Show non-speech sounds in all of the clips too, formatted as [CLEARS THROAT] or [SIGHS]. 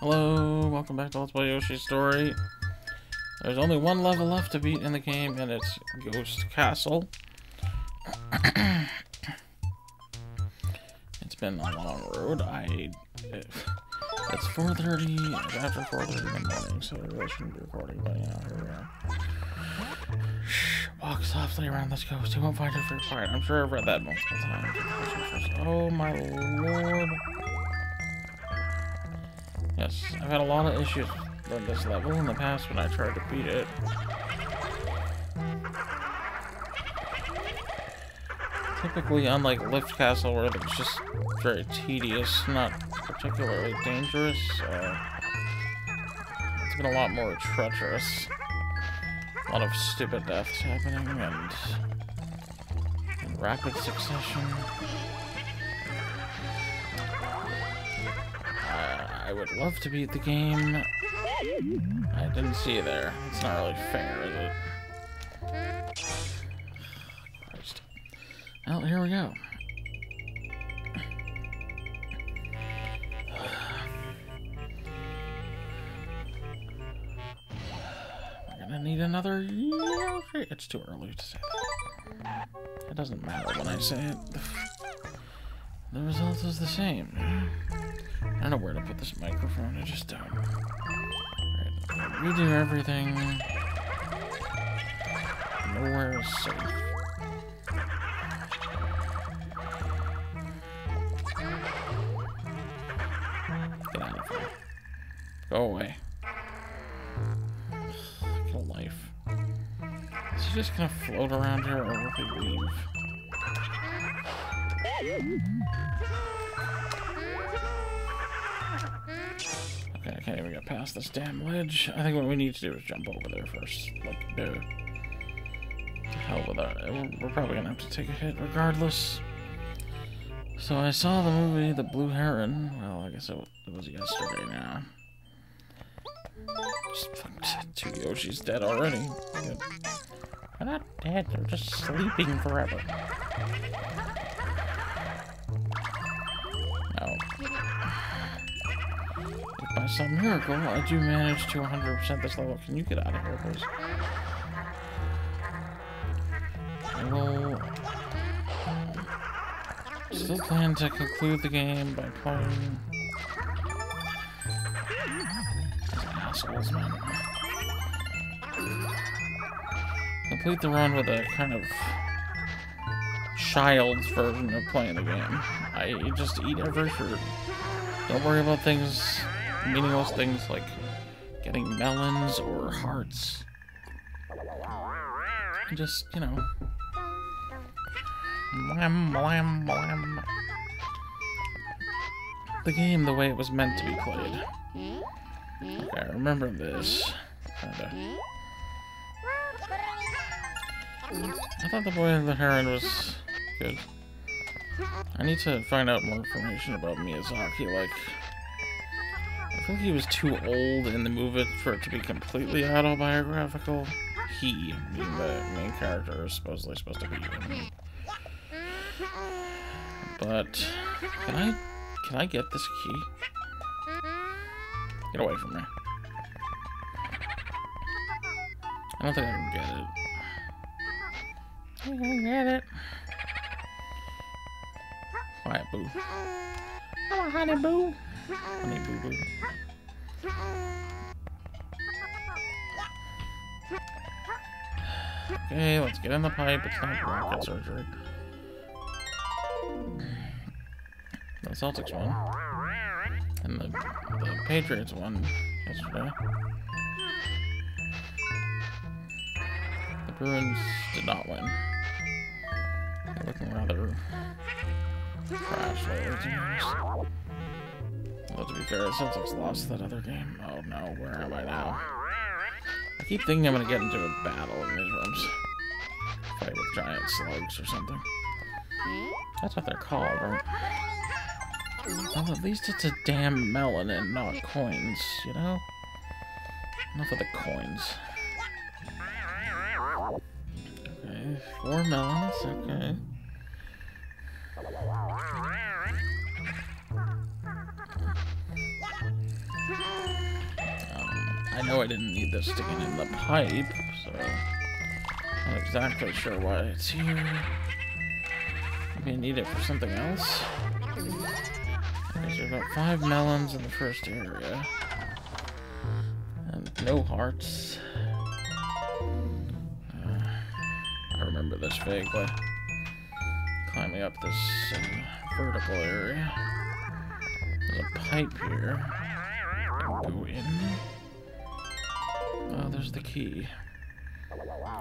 Hello, welcome back to Let's Play Yoshi Story. There's only one level left to beat in the game, and it's Ghost Castle. [COUGHS] it's been a long road. I... Uh, it's 4.30, it's after 4.30 in the morning, so I really shouldn't be recording, but yeah, here we are. Shh, walk softly around this ghost. He won't find you if you're quiet. I'm sure I've read that multiple times. Oh my lord. Yes, I've had a lot of issues with this level in the past when I tried to beat it. Typically, unlike Lift Castle, where it's just very tedious, not particularly dangerous, uh, it's been a lot more treacherous. A lot of stupid deaths happening, and in rapid succession. I would love to beat the game. I didn't see you there. It's not really fair, is it? Christ. Well, here we go. We're gonna need another. It's too early to say that. It doesn't matter when I say it. The, result is the same. I don't know where to put this microphone, I just don't. Right, redo everything. Nowhere is safe. Get out of here. Go away. Get a life. Is he just gonna float around here or will he leave? Okay, can't even get past this damn ledge. I think what we need to do is jump over there first. Like, duh. The hell with that. We're, probably gonna have to take a hit regardless. So I saw the movie The Blue Heron. Well, I guess it, was yesterday now. Just, two Yoshi's dead already. Good. They're not dead, they're just sleeping forever. By some miracle, I do manage to 100% this level. Can you get out of here, please? Still plan to conclude the game by playing assholes, man. Complete the run with a kind of child's version of playing the game. I just eat every fruit. Don't worry about things meaningless things like getting melons or hearts. And just, you know. Blam, blam, blam. The game the way it was meant to be played. Okay, I remember this. Kinda. I thought the boy and the heron was good. I need to find out more information about Miyazaki, like think he was too old in the movie for it to be completely autobiographical. He, being the main character, is supposedly supposed to be. But can I can I get this key? Get away from me. I don't think I can get it. I can get it. Quiet, boo. Come on, honey, boo. Boo boo. Okay, let's get in the pipe. It's not rocket surgery. The Celtics won. And the, the Patriots won yesterday. The Bruins did not win. They're looking rather trash well, to be fair, it sounds like lost that other game. Oh no, where am I now? I keep thinking I'm gonna get into a battle in these rooms. Fight with giant slugs or something. That's what they're called, right? Well, at least it's a damn melon and not coins, you know? Enough of the coins. Okay, four melons, okay. I know I didn't need this get in the pipe, so not exactly sure why it's here. Maybe I need it for something else. There's about five melons in the first area. And no hearts. Uh, I remember this vaguely. Climbing up this uh, vertical area. There's a pipe here. Go in. There's the key.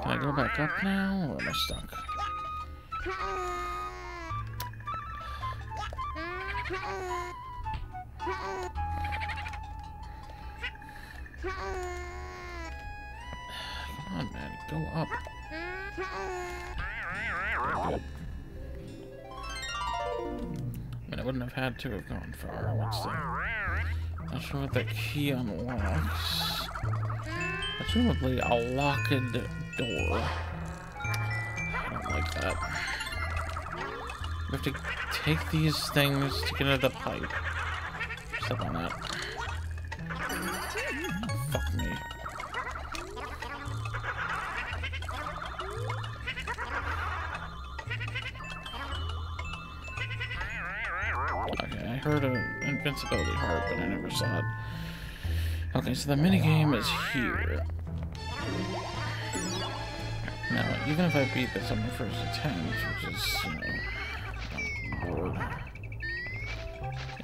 Can I go back up now, or am I stuck? Come on, man, go up. I wouldn't have had to have gone far. What's the... Not sure what that key unlocks. Presumably a locked door. I don't like that. We have to take these things to get into the pipe. Step on that. Fuck me. Okay, I heard an invincibility heart, but I never saw it. Okay, so the minigame is here. Even if I beat this on my first attempt, which is, you know,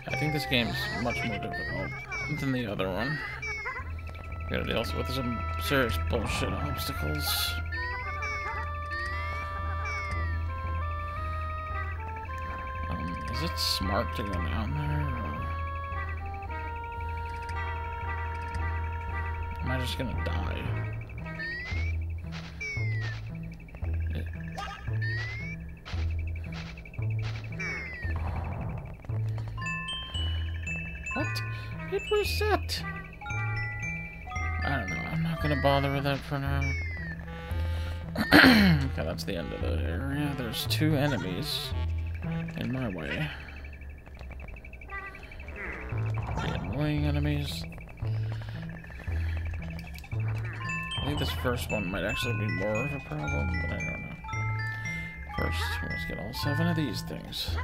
I think this game's much more difficult than the other one. Gotta deal with some serious bullshit obstacles. Um, is it smart to go down there? Or... Am I just gonna die? Reset! I don't know. I'm not gonna bother with that for now. [CLEARS THROAT] okay, that's the end of the area. There's two enemies in my way. Pretty annoying enemies. I think this first one might actually be more of a problem, but I don't know. First, let's get all seven of these things.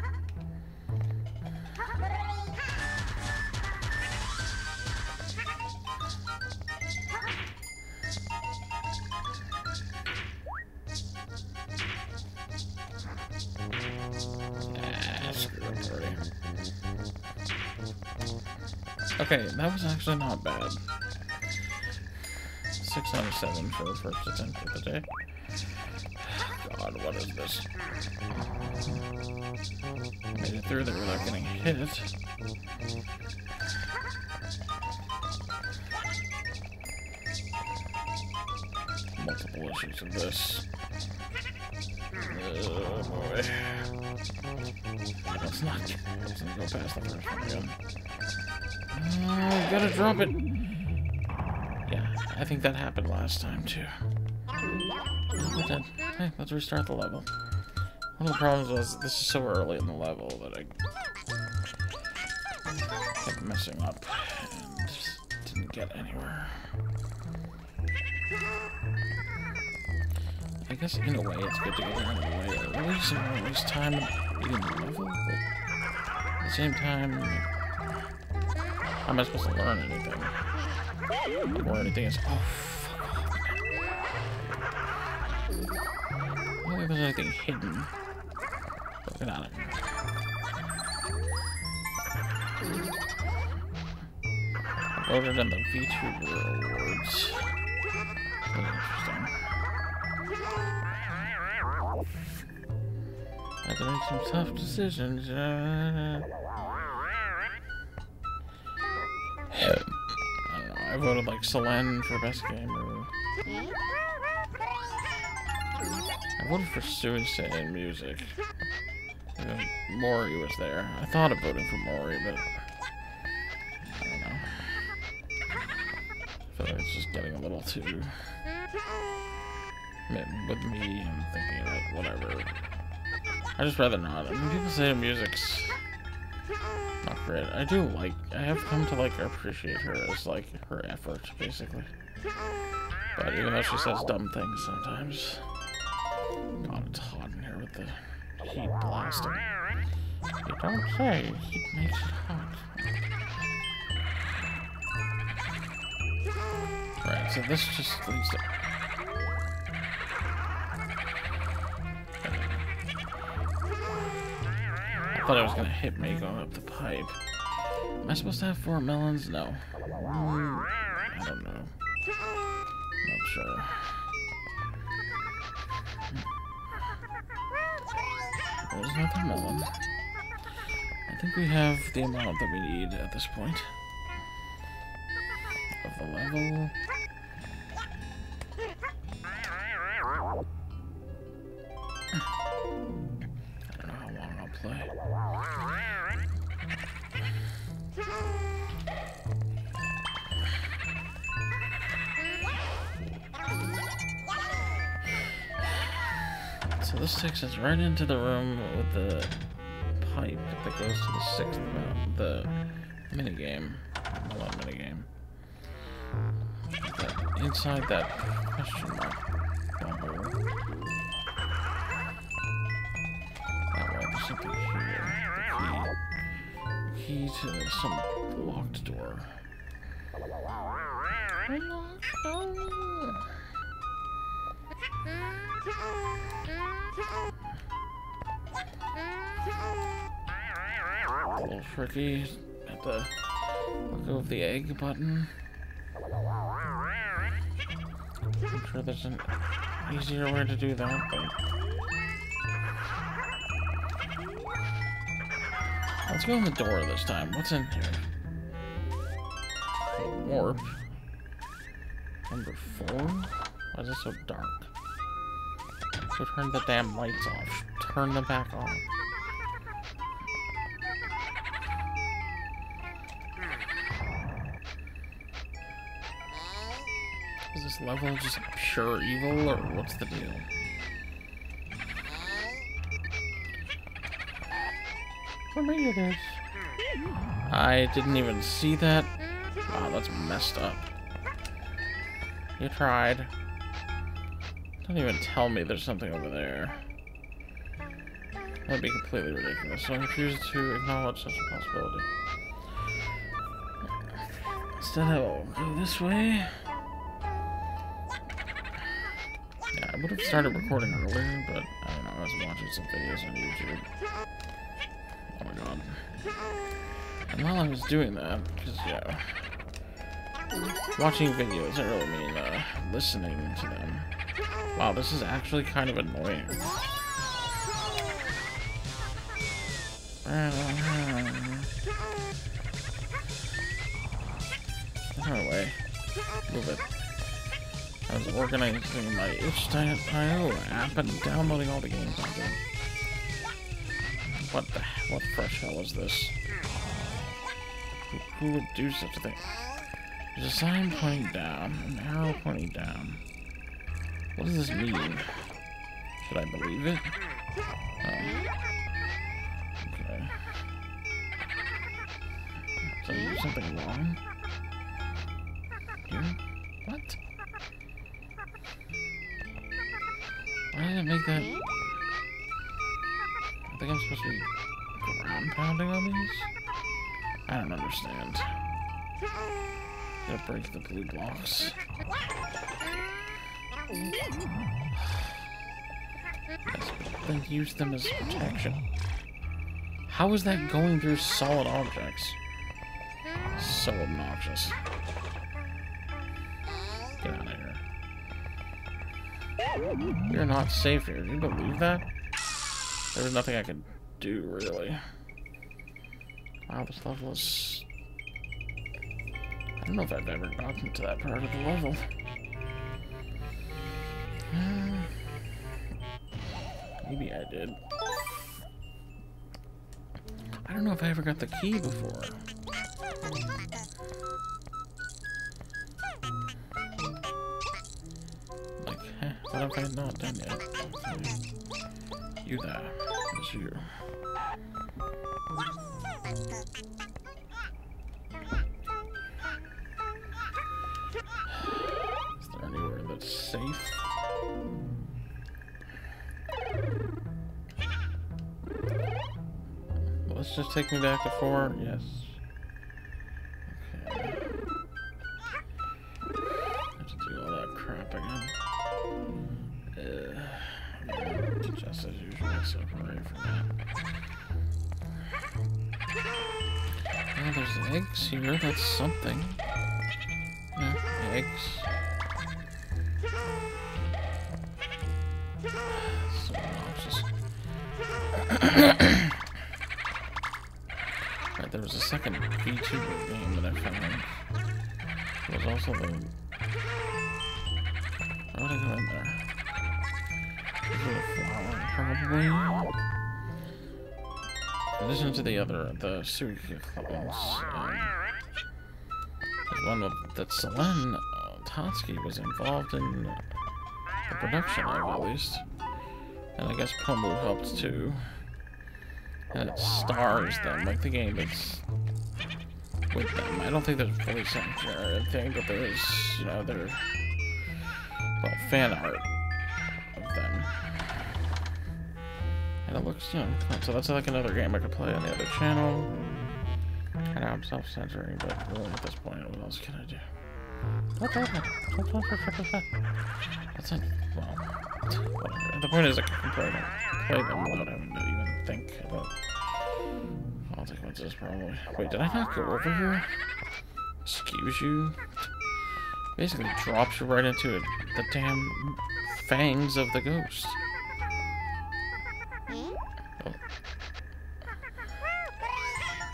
Okay, that was actually not bad. Six out of seven for the first attempt of the day. God, what is this? Made it through there without getting hit. Multiple issues of this. Oh boy. Let's not. Let's go past the first one again. Oh, gotta drop it. Yeah, I think that happened last time too. Hey, let's restart the level. One of the problems was this is so early in the level that I kept messing up and didn't get anywhere. I guess in a way it's good to get out of the way early so I don't time beating the level, but at the same time, am I supposed to learn anything? Or anything is. Oh, fuck think there's anything hidden. Look at out of here. I voted in the VTuber Awards. That's interesting. I had to make some tough decisions. Uh, I voted like Selen for best game. I voted for Suisei in music. Mori was there. I thought of voting for Mori, but I don't know. I feel like it's just getting a little too with me and thinking that whatever. I just rather not. I mean, people say music's not great. I do like, I have come to like appreciate her as like her effort, basically. But even though she says dumb things sometimes. God, it's hot in here with the heat blasting. You don't say. Heat makes it hot. Right, so this just leads to... Thought I was gonna hit me going up the pipe. Am I supposed to have four melons? No. I don't know. Not sure. There's another melon. I think we have the amount that we need at this point. Of the level. This us right into the room with the pipe that goes to the sixth mount, the minigame. Melon minigame. That, inside that question mark bubble. That way, there's something here. The key. Key to some locked door. Unlocked door. [LAUGHS] Little tricky. At the let go the egg button. I'm sure there's an easier way to do that, let's go in the door this time. What's in here? Warp. Number four. Why is it so dark? So turn the damn lights off. Turn them back on. Is this level just pure evil, or what's the deal? For me it is. I didn't even see that. Wow, that's messed up. You tried. Don't even tell me there's something over there. That'd be completely ridiculous, so I refuse to acknowledge such a possibility. Instead, I will go this way. Yeah, I would have started recording earlier, but I don't know, I was watching some videos on YouTube. Oh my god. And while I was doing that, because, yeah, watching videos doesn't really mean uh, listening to them. Wow, this is actually kind of annoying. The way. Move it. I was organizing my itch.io app and downloading all the games on them. What the what fresh hell is this? Who, who would do such a thing? There's a sign pointing down, an arrow pointing down. What does this mean? Should I believe it? Oh. Okay. Did I do something wrong? Here? What? Why did it make that? I think I'm supposed to be ground pounding on these? I don't understand. Break the blue blocks. Yes, then use them as protection. How is that going through solid objects? So obnoxious. Get out of here. You're not safe here. Do you believe that? There was nothing I could do, really. Wow, this level is... I don't know if I've ever gotten to that part of the level. [SIGHS] Maybe I did. I don't know if I ever got the key before. Like, [LAUGHS] what have I not done yet? You there. It's you. Let's just take me back to four. Yes. Do all that crap again. Uh, just as usual, ready for that. Oh, there's eggs here. That's something. Yeah, eggs. So obnoxious. There was a second VTuber game that I found. It was also the... How would I go in there? Is it a flower, probably? In addition to the other, the Suika clubs, um, there's one that Selen uh, Tatsuki was involved in the production of, at least. And I guess Pomu helped too and it stars them, like the game is with them. I don't think there's voice acting or anything, but there is, you know, well, fan art of them. And it looks, you know, so that's like another game I could play on the other channel. I know I'm self-censoring, but really at this point, what else can I do? That's it. Well, [LAUGHS] whatever. The point is, I can play them, play them without having to even think about consequences, probably. Wait, did I not go over here? Excuse you? Basically drops you right into it, the damn fangs of the ghost. Oh.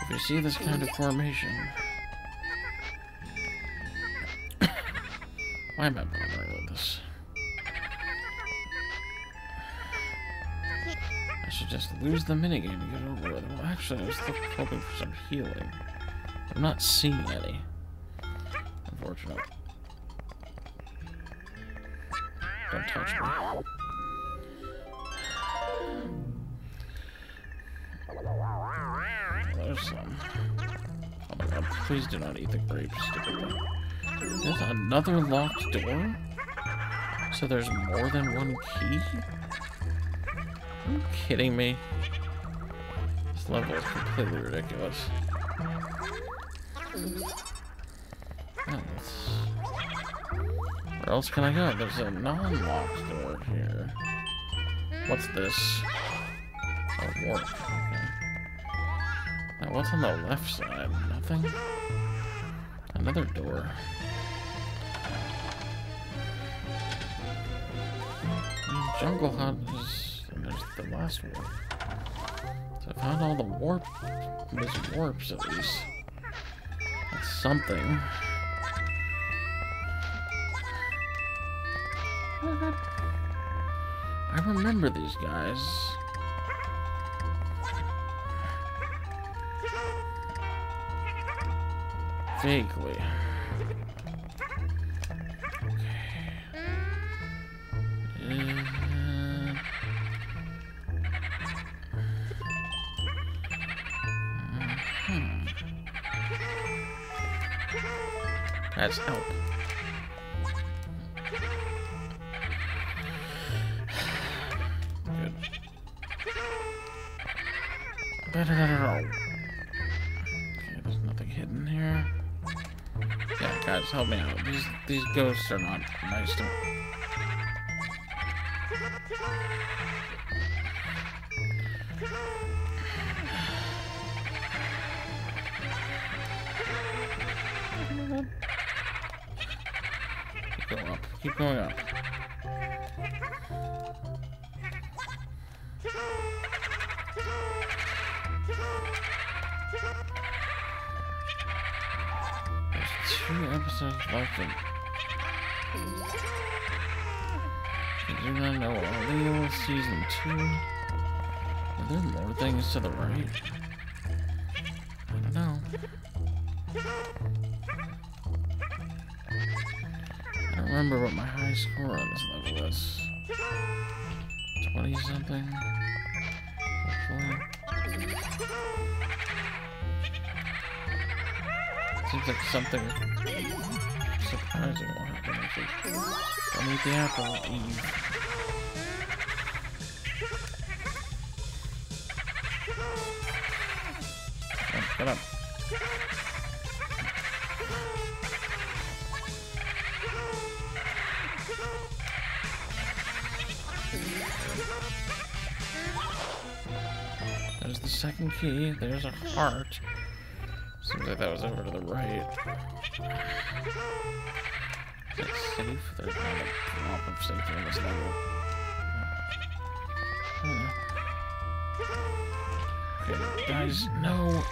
If you see this kind of formation... [COUGHS] Why am I bothering with this? Should just lose the minigame to get over it. Well, actually, I was hoping for some healing. I'm not seeing any. Unfortunately. Don't touch me. There's some. Oh my god, please do not eat the grapes, stupid thing. There's another locked door? So there's more than one key? Are you kidding me? This level is completely ridiculous. Where else can I go? There's a non-locked door here. What's this? A warp. Okay. Now what's on the left side? Nothing? Another door. Jungle Hut is the last one. So I found all the warp, these warps at least. That's something. I remember these guys. Vaguely. That's help. Good. Okay, there's nothing hidden here. Yeah, guys, help me out. These these ghosts are not nice to me. Keep going up. There's two episodes left in... Did you not know Leo season two? Are there more things to the right? High score on this level is. 20 something? Hopefully. Seems like something surprising will happen. Don't eat the apple, Eve. There's a heart. Seems like that was over to the right. Is safe? There's not a drop of safety this level. Hmm. Okay, guys, no.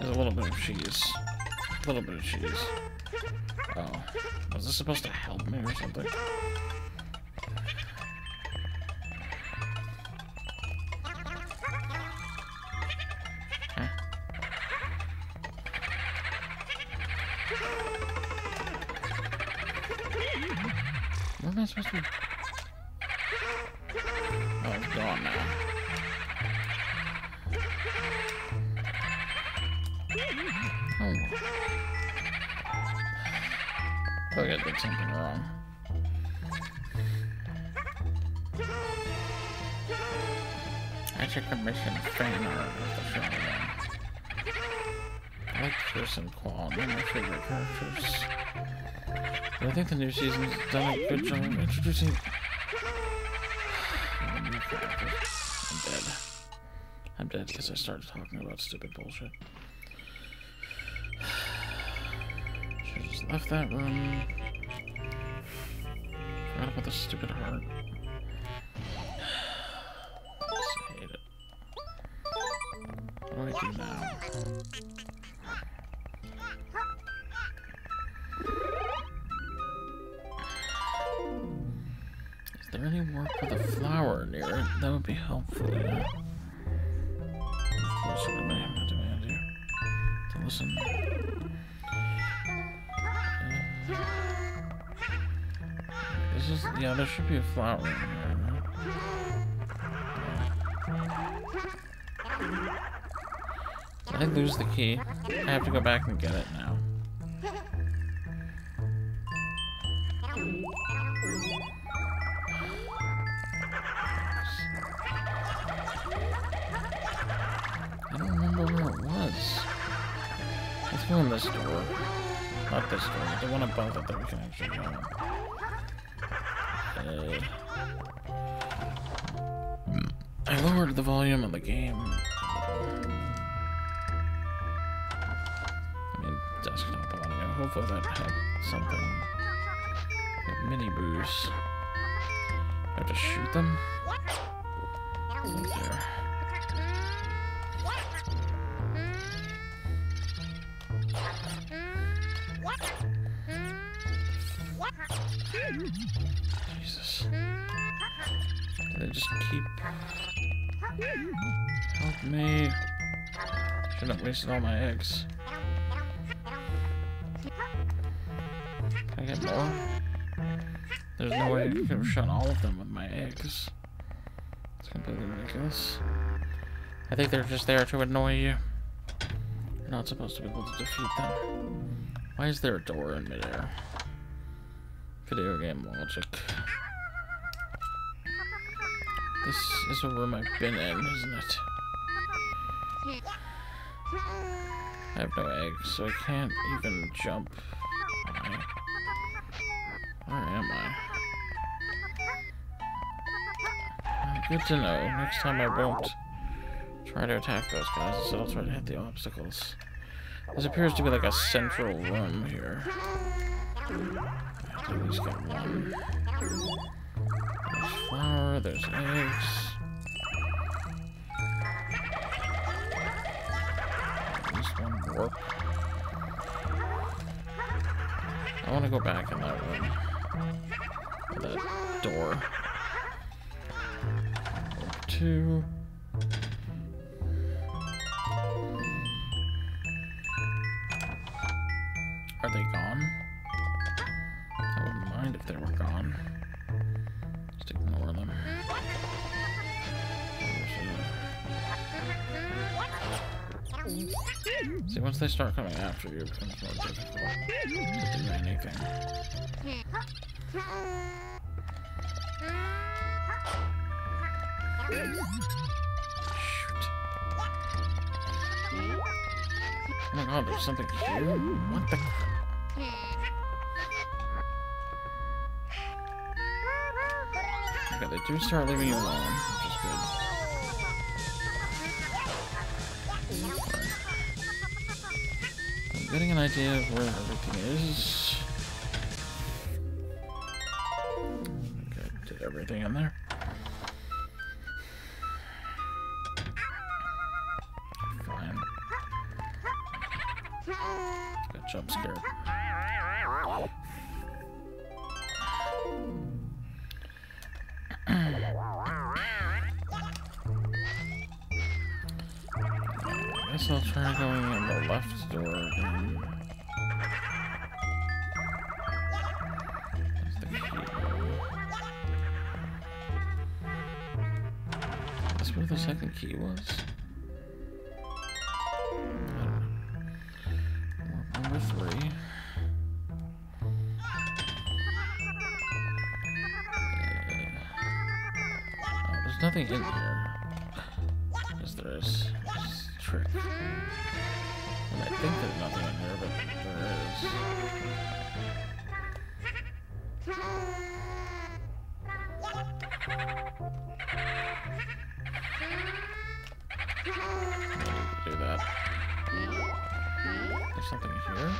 There's a little bit of cheese. A little bit of cheese. Oh. Was this supposed to help me or something? Oh. I think I did something wrong. I should commission fan art of the. I like Chris and they're my favorite characters. But I think the new season's done a good job introducing. [SIGHS] I'm dead. I'm dead because I started talking about stupid bullshit. Left that room. Forgot about the stupid heart. Flower I lose the key? I have to go back and get it now. I don't remember where it was. Let's go in this door. Not this door, the one above it that we can actually go in. Uh, I lowered the volume of the game. I mean, desktop audio. Hopefully that had something. Like mini boost. I have to shoot them? Oh they just keep... Help me. Shouldn't have wasted all my eggs. Can I get more? There's no way I could have shot all of them with my eggs. It's completely ridiculous. I think they're just there to annoy you. You're not supposed to be able to defeat them. Why is there a door in midair? Video game logic. This is a room I've been in, isn't it? I have no eggs, so I can't even jump. Where am I? Good to know. Next time I won't try to attack those guys. Instead, I'll try to hit the obstacles. This appears to be like a central room here. I at least get one. Flour, there's eggs. At one warp. I want to go back in that room. That door. Two. Once they start coming after you, it becomes more difficult to do anything. Shoot. Oh my god, there's something here? What the? Okay, they do start leaving you alone, idea of where everything is. Do that. There's something here.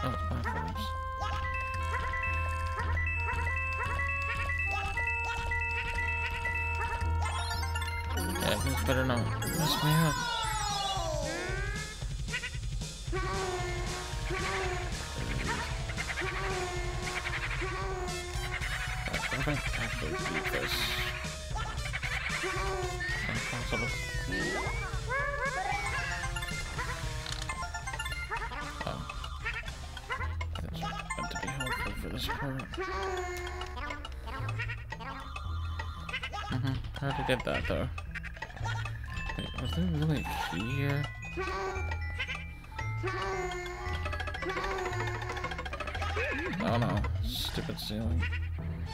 Oh, oh, oh it's platforms. Yeah, this better not mess me up. Meant to be helpful for this part. I already did that though. Wait, was there really a key here? Oh no. Stupid ceiling.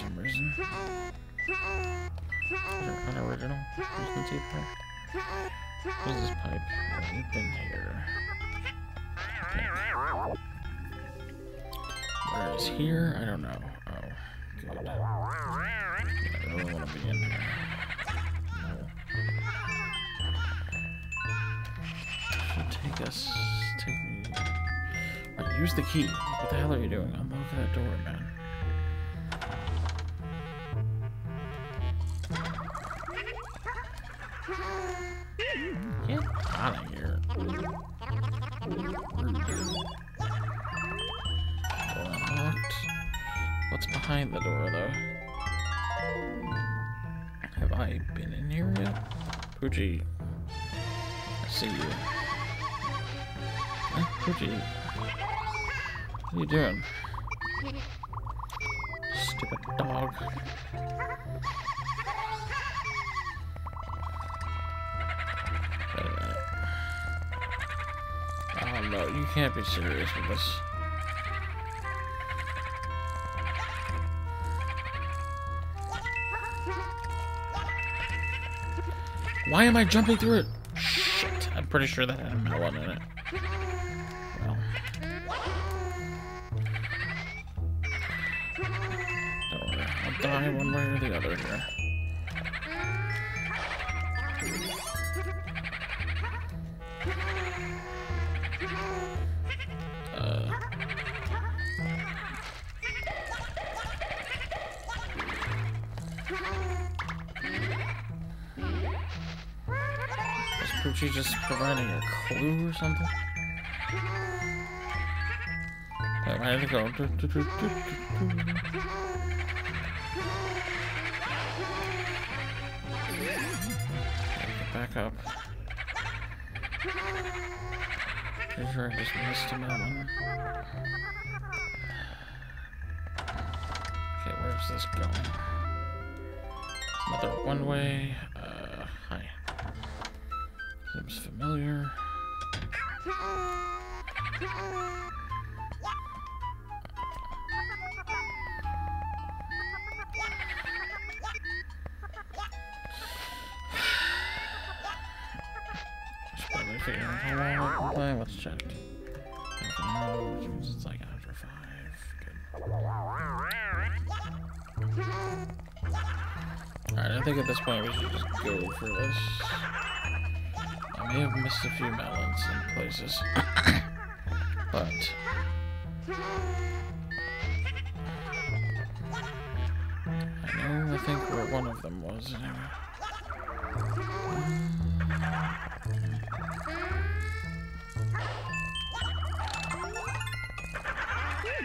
some reason. Is there an original Christmas Eve pipe? What is this pipe? Been here. Where is here? I don't know. Oh, good. I really want to be in here. No. Take us. Take me. Right, use the key. What the hell are you doing? Unlock that door, man. Get out of here. Unlocked. What's behind the door, though? Have I been in here yet? Poochie. I see you. Huh? Poochie. What are you doing? Stupid dog. Oh no, you can't be serious with this. Why am I jumping through it? Shit, I'm pretty sure that had a melon in it. Well. Don't worry, I'll die one way or the other here. Poochie just providing a clue or something? Why did it go? Do, do, do. Back up. Pretty sure I just missed a melon. Okay, where's this going? Another one way. Play. Let's check. Alright, I think at this point we should just go for this. I may have missed a few melons in places. [COUGHS] but I know I think where one of them was anyway.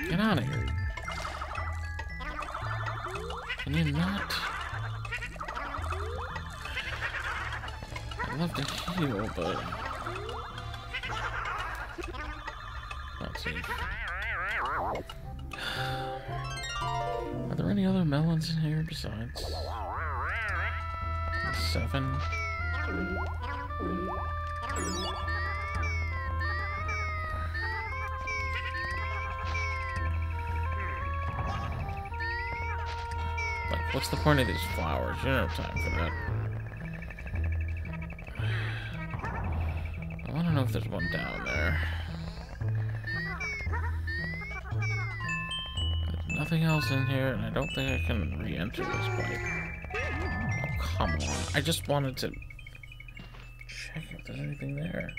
Get out of here. Can you not? I'd love to heal, but... Not safe. [SIGHS] Are there any other melons in here besides... Seven? Like, what's the point of these flowers? You don't have time for that. If there's one down there. There's nothing else in here, and I don't think I can re-enter this pipe. Oh, come on. I just wanted to check if there's anything there.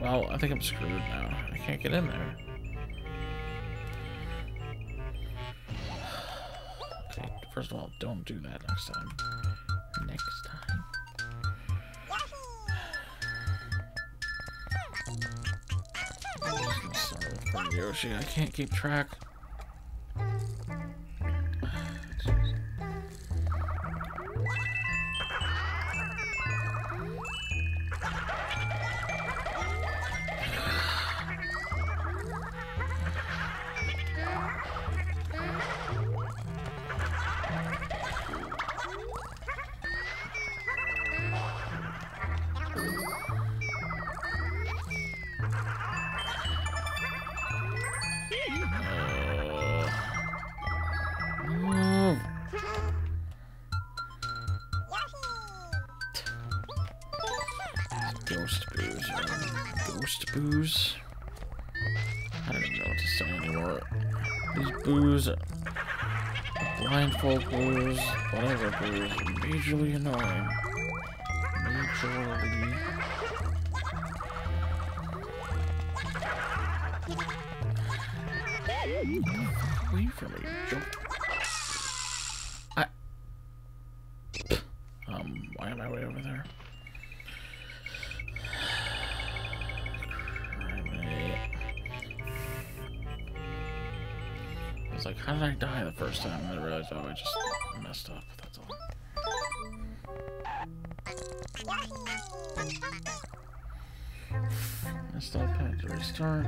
Well, I think I'm screwed now. I can't get in there. [SIGHS] Okay, first of all, don't do that next time. Yoshi. I can't keep track. Messed up. That's all. Messed up, had to restart.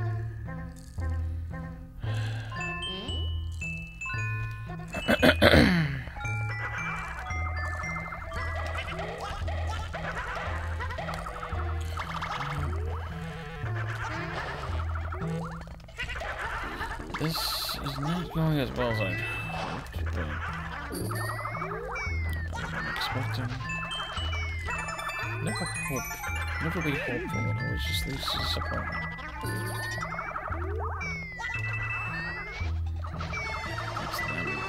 Expecting. Never hope, never be hopeful, it always just leads to disappointment.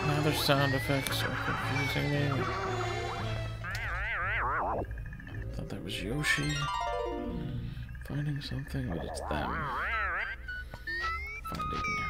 Now sound effects are confusing me. Thought that was Yoshi hmm, finding something, but it's them finding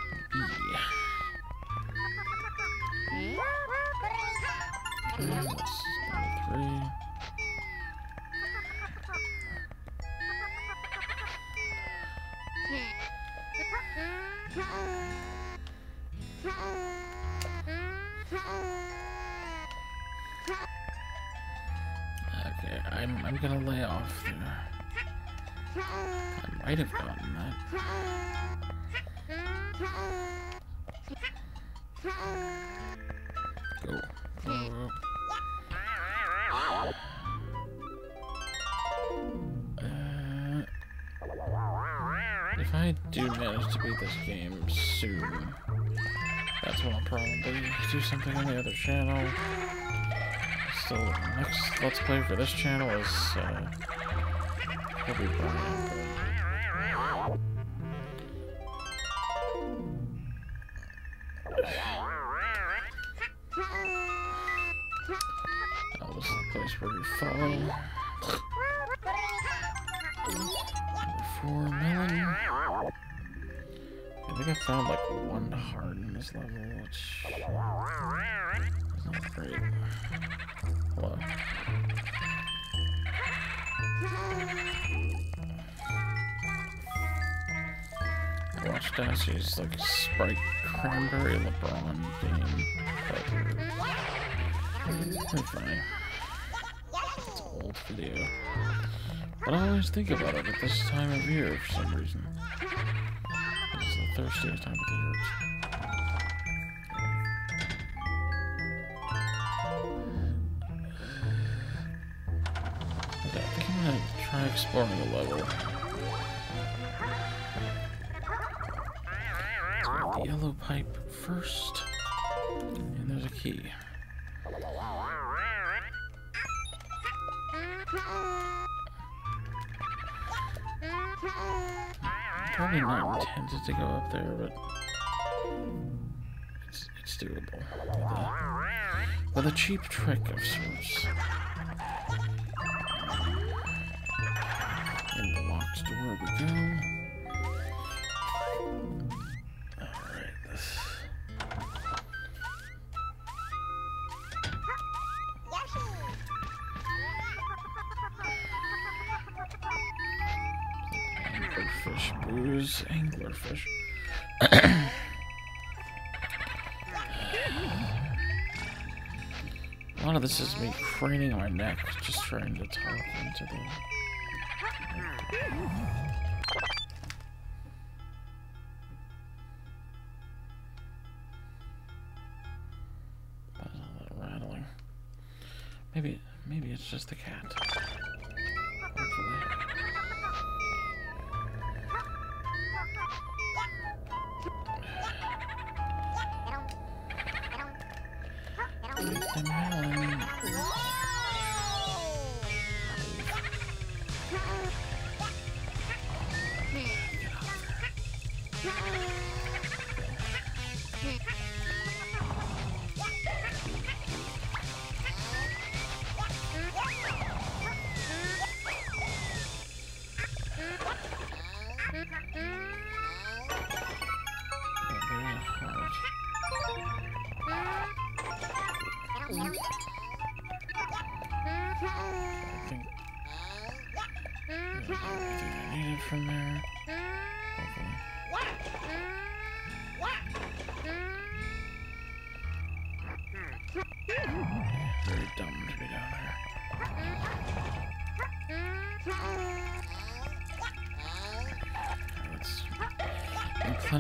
something on the other channel. So next Let's Play for this channel is uh, heart in this level, which is not great. Hello. I watched Dassey's like Sprite Cranberry LeBron game. But, uh, fine. It's an old video. But I always think about it at this time of year for some reason. It's the thirstiest time of the. Okay, I'm gonna try exploring the level. The yellow pipe first. And there's a key. Probably not intended to go up there, but it's, it's doable. With a, with a cheap trick of sorts. In the locked door we go. Anglerfish booze, anglerfish. A lot of this is me craning my neck, just trying to talk into the. Rattling? Maybe, maybe it's just the cat.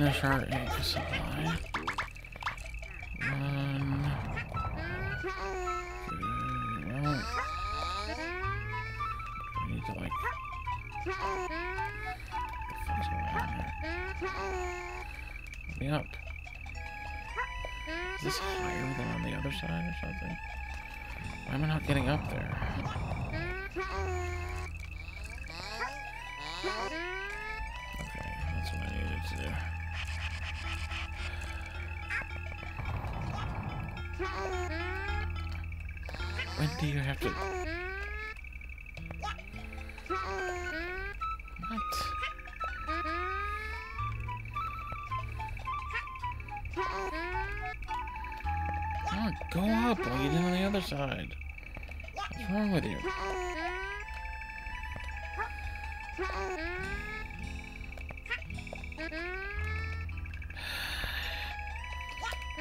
Replenish our ink supply. One. Okay, well, I need to like. Me up. Is this higher than on the other side or something? Why am I not getting up there? Do you have to... What? On, go up like you did on the other side. What's wrong with you?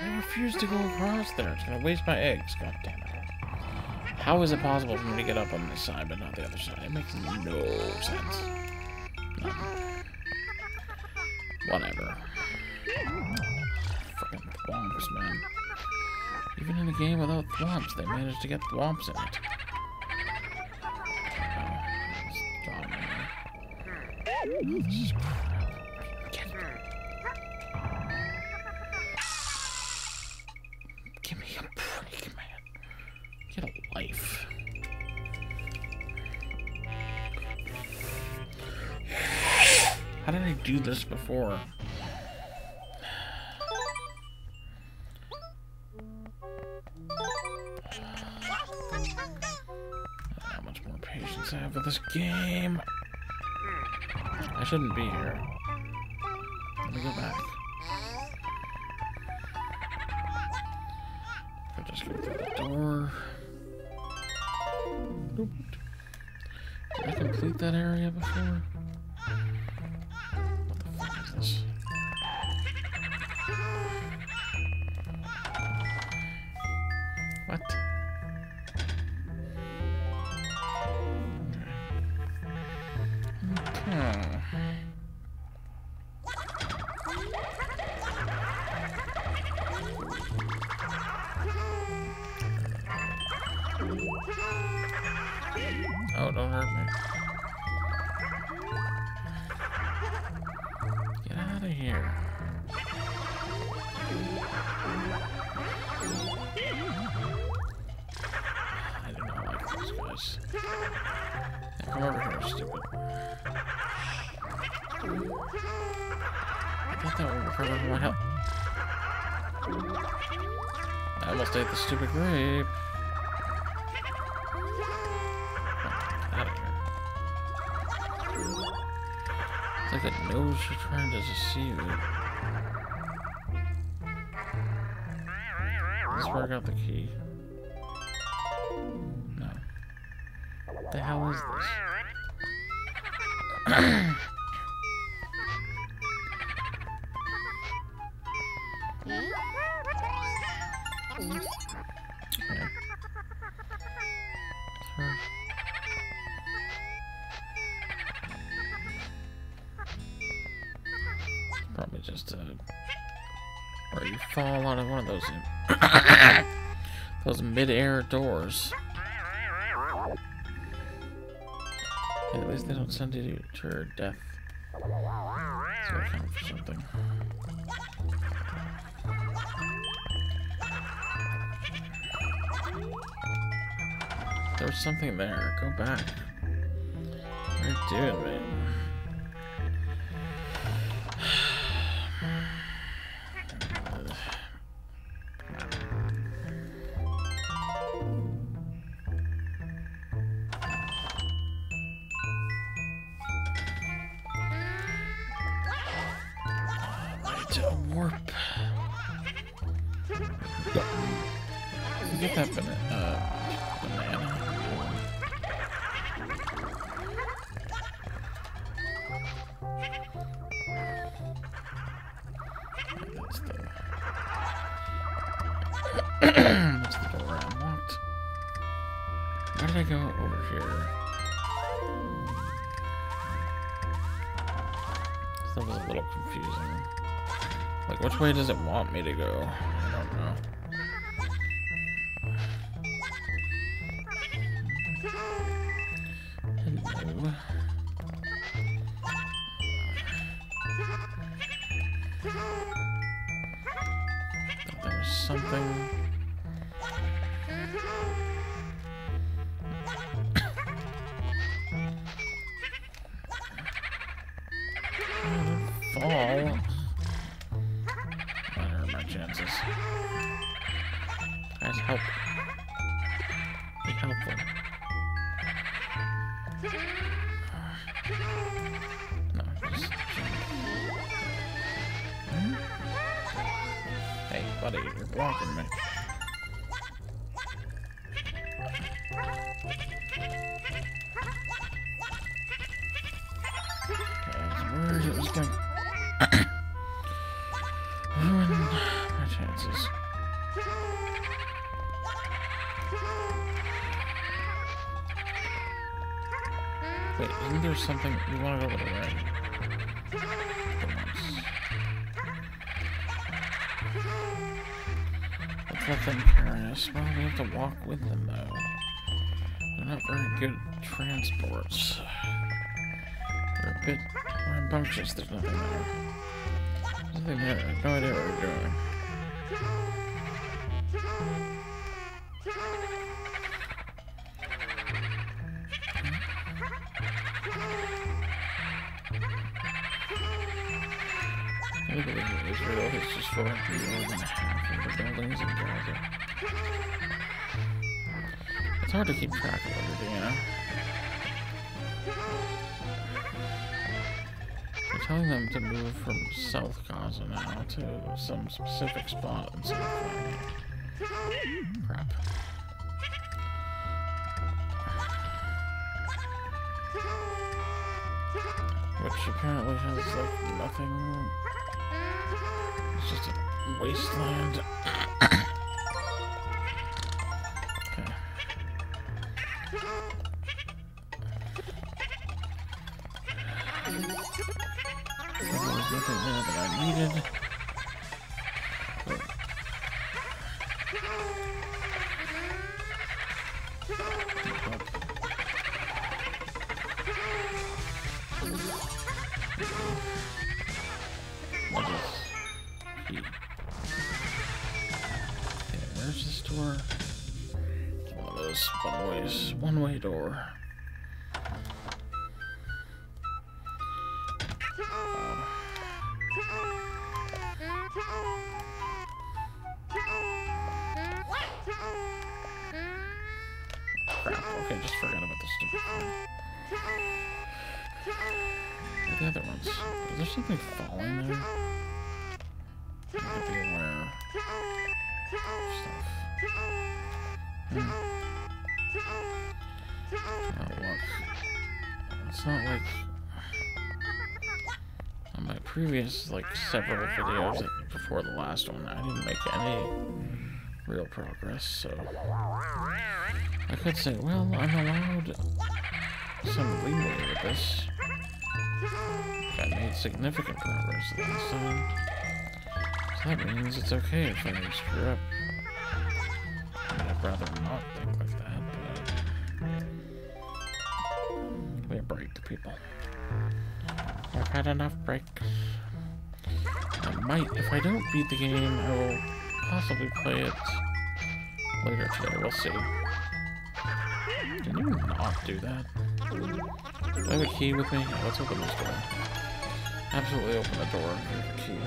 I refuse to go across there. It's gonna waste my eggs. God damn it. How is it possible for me to get up on this side but not the other side? It makes no sense. Whatever. Fucking thwomps, man. Even in a game without thwomps, they managed to get thwomps in it. Oh, this is before? How much more patience I have with this game. I shouldn't be here. Got the key. No. What the hell is this? Probably just uh, where you fall out of one of those those mid-air doors. At least they don't send you to your death. So I for something. There's something there. Go back. What are you doing, man? Me to go? Wait, isn't there something... We want to go to the right. Let's let them us. Well, we have to walk with them, though. They're not very good transports. They're a bit rambunctious. There's nothing there. Nothing there. No idea what we're doing. the buildings in Gaza. It's hard to keep track of everything, you know? We're telling them to move from South Gaza now to some specific spot. Crap. Which apparently has, like, nothing it's just a wasteland. Previous, like, several videos before the last one, I didn't make any real progress, so... I could say, well, I'm allowed some leeway with this. I made significant progress last time. So that means it's okay if I screw up. I'd rather not think like that, but... Give me a break, the people. I've had enough breaks. Might, if I don't beat the game, I will possibly play it later today. We'll see. Can you not do that? Do I have a key with me? Yeah, let's open this door. Absolutely open the door with a key.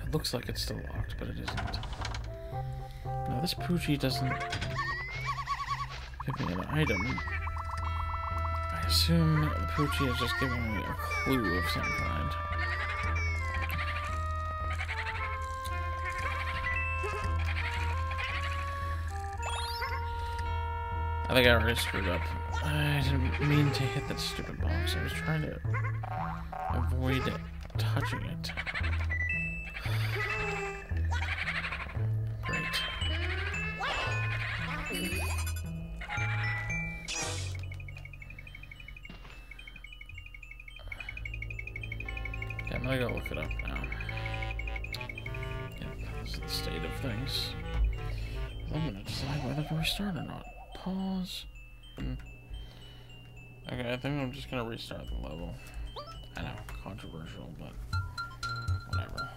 It looks like it's still locked, but it isn't. Now this Poochie doesn't give me an item. I assume Poochie is just giving me a clue of some kind. I think I already screwed up. I didn't mean to hit that stupid box. I was trying to avoid touching it. Great. Yeah, I'm gonna go look it up now. Yeah, this is the state of things. I'm gonna decide whether to restart or not. Pause. Hmm. Okay, I think I'm just gonna restart the level. I know, controversial, but whatever.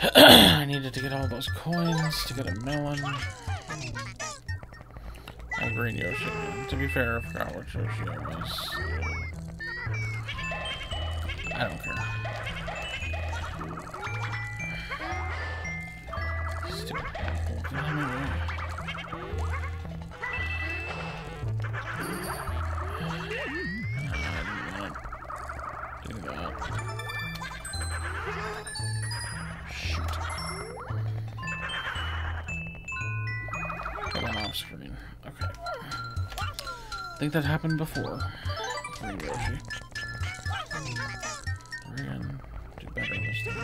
[CLEARS THROAT] I needed to get all those coins to get a melon. Oh, green Yoshi. To be fair, I forgot which Yoshi it was. I don't care. Stupid apple. That. Shoot. Off screen. Okay. I think that happened before. Three Yoshi. Three again. do better this time.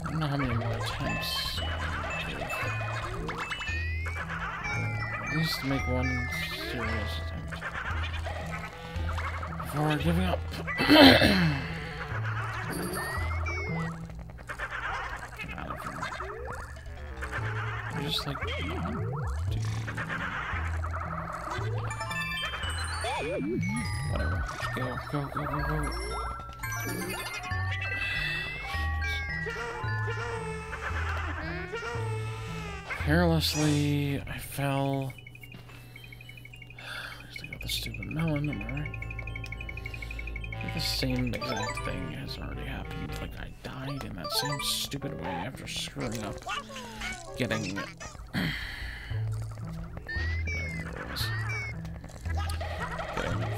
I don't know how many more attempts. At least make one serious before giving up. just like Whatever. Go, go, go, go, go. Carelessly, I fell. [SIGHS] I used to go the stupid melon, am I right? The same exact thing has already happened. Like, I died in that same stupid way after screwing up getting the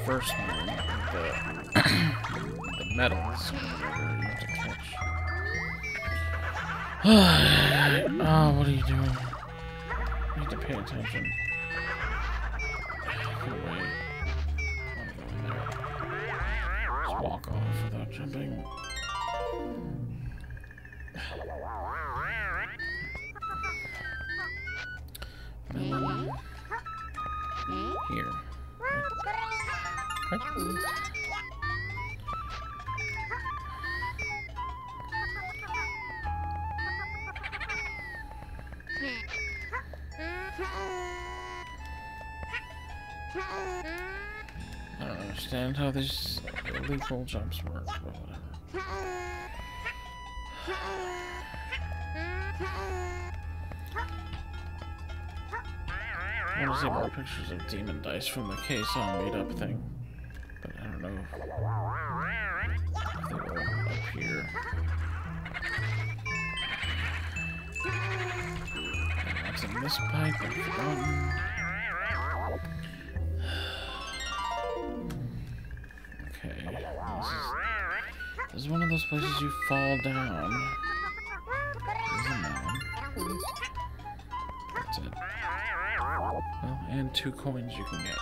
first one, the, the medals, whatever you have to catch. oh, [SIGHS] what are you doing? You need to pay attention. Jumping. Melon. Here. I how these illegal jumps work, but whatever. I want to see more pictures of Demondice from the Khe-Sanh meetup thing but I don't know if they will appear. What's in this? I've forgotten. This is, this is one of those places you fall down. That's it. Well, and two coins you can get.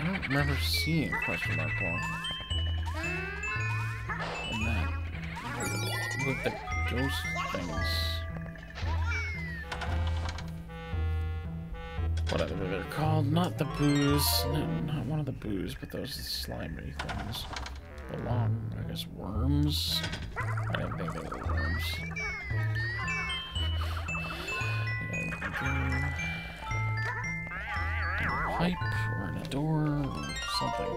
I don't remember seeing question mark one. And that with the ghost things. Whatever they're called, not the booze, no, not one of the booze, but those slimy things. The long, I guess, worms. I didn't think they were worms. Pipe or in a door or something.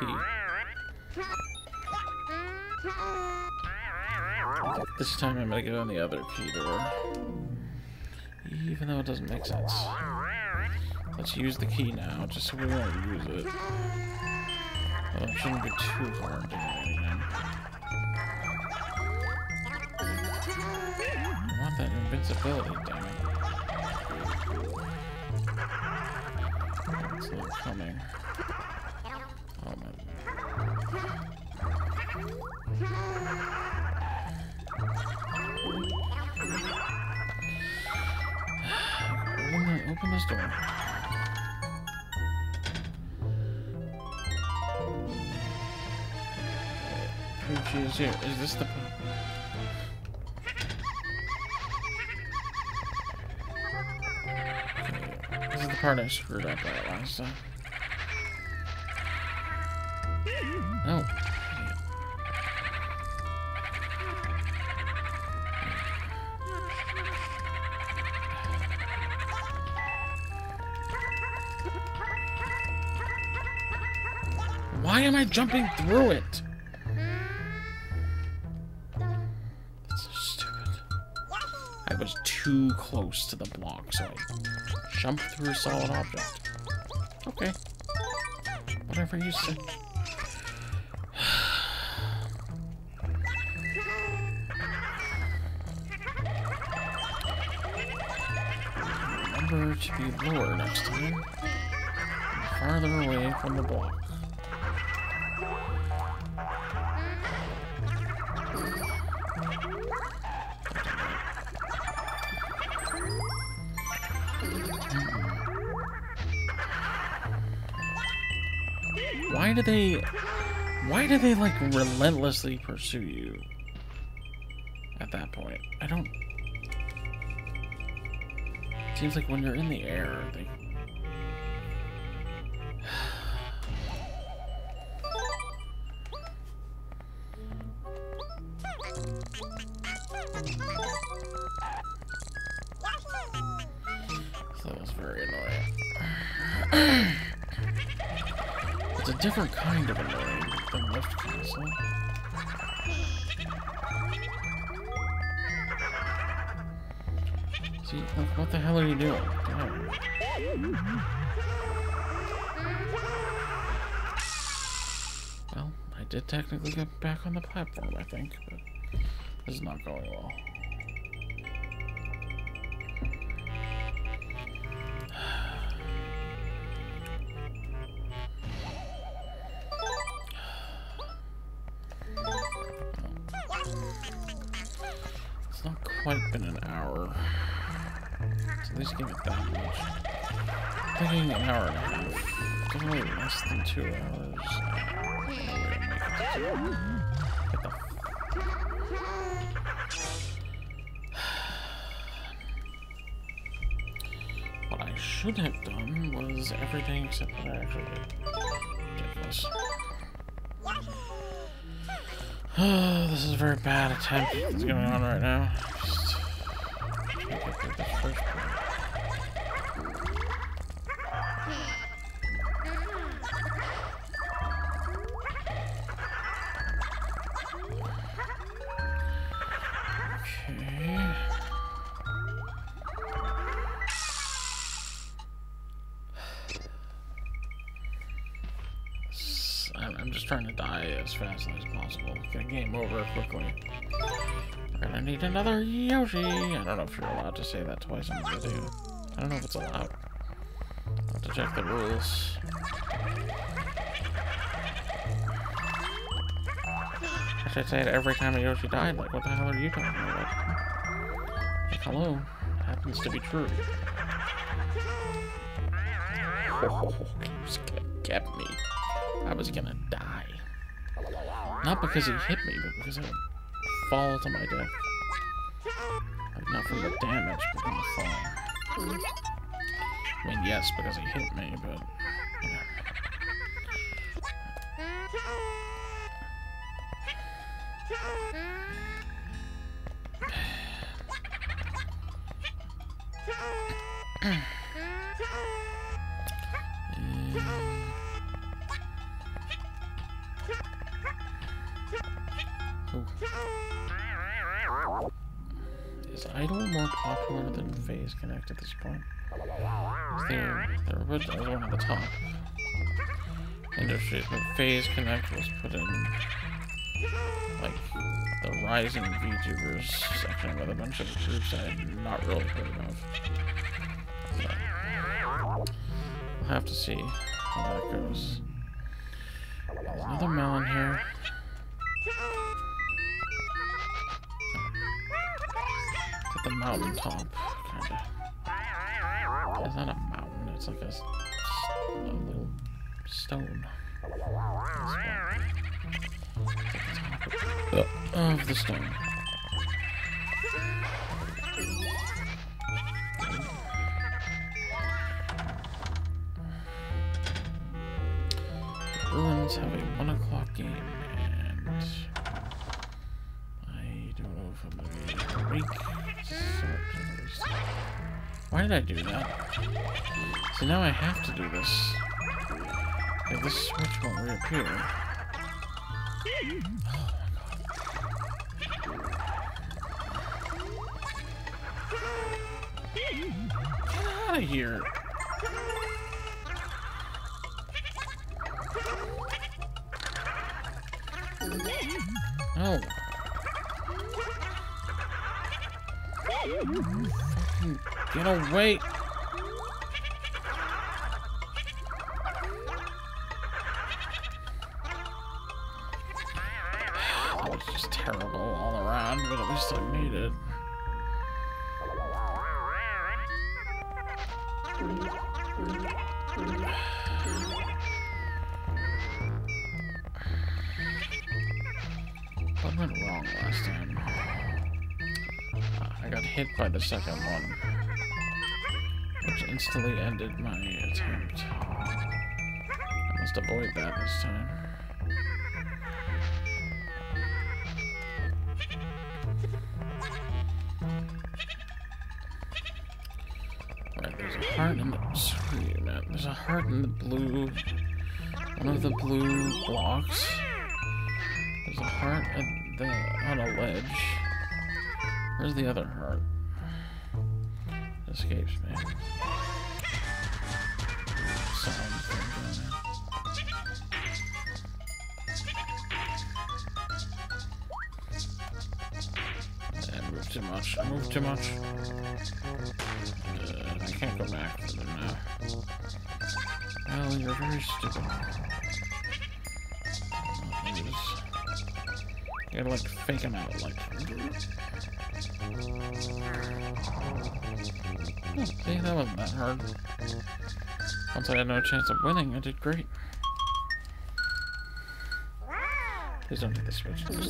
Key. This time I'm gonna go on the other key door. Even though it doesn't make sense. Let's use the key now, just so we won't use it. Well, it shouldn't be too hard to get anything. I want that invincibility, damn it. It's not coming. Oh my. Open, this door. Is here. Is this is the... part I screwed up at last time. Jumping through it? That's so stupid. I was too close to the block, so I jumped through a solid object. Okay. Whatever you say. [SIGHS] Remember to be lower next time. farther away from the block. Do they why do they like relentlessly pursue you at that point? I don't Seems like when you're in the air, they kind of annoying than Lift Castle. See, what the hell are you doing? Damn. Well, I did technically get back on the platform, I think, but this is not going well. Two hours. The What I should have done was everything except what I actually did. Ridiculous. [SIGHS] this is a very bad attempt that's going on right now. Game over quickly. We're gonna need another Yoshi. I don't know if you're allowed to say that twice in the video. I don't know if it's allowed. I'll have to check the rules. I should say it every time a Yoshi died. Like, what the hell are you talking about? Like, hello. Happens to be true. [LAUGHS] Oh, kept me. I was gonna die. Not because he hit me, but because I would fall to my death. Like, not from the damage, but from the fall. I mean, yes, because he hit me, but... [SIGHS] [SIGHS] Is Idol more popular than Phase Connect at this point? There, there was one at the top. Industries, but Phase Connect was put in like the rising VTubers section with a bunch of groups I had not really heard of. We'll have to see how that goes. There's another melon here. The mountain top, kinda. It's not a mountain, it's like a little stone. Spot. The of, of the stone. Bruins have a one o'clock game, and I don't know if I'm gonna be awake. Why did I do that? So now I have to do this. This switch won't reappear. Oh my god. Get out of here. Get away! That was just terrible all around, but at least I made it. What went wrong last time? Ah, I got hit by the second one instantly ended my attempt. I must avoid that this time. Right, there's a heart in the... Sweet, man. There's a heart in the blue... One of the blue blocks. There's a heart at the, on a ledge. Where's the other heart? Escapes me. I too much. I too much. I can't go back for them now. Well, you're very stupid. You gotta like fake out, like. Oh, see, that wasn't that hard. Once I had no chance of winning, I did great. Please don't hit the switch. Let's